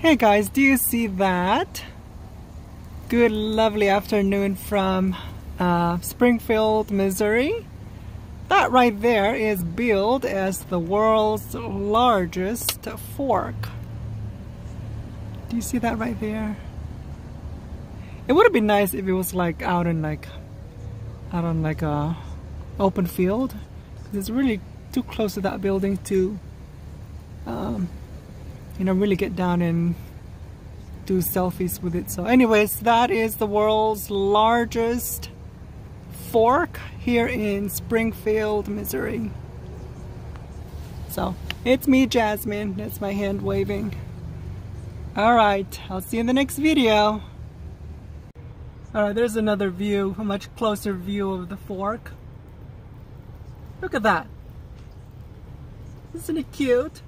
Hey guys, do you see that? Good lovely afternoon from uh, Springfield, Missouri. That right there is billed as the world's largest fork. Do you see that right there? It would have been nice if it was like out in like out on like a open field. It's really too close to that building to you know really get down and do selfies with it. So anyways, that is the world's largest fork here in Springfield, Missouri. So it's me, Jasmine. That's my hand waving. Alright, I'll see you in the next video. Alright, there's another view, a much closer view of the fork. Look at that. Isn't it cute?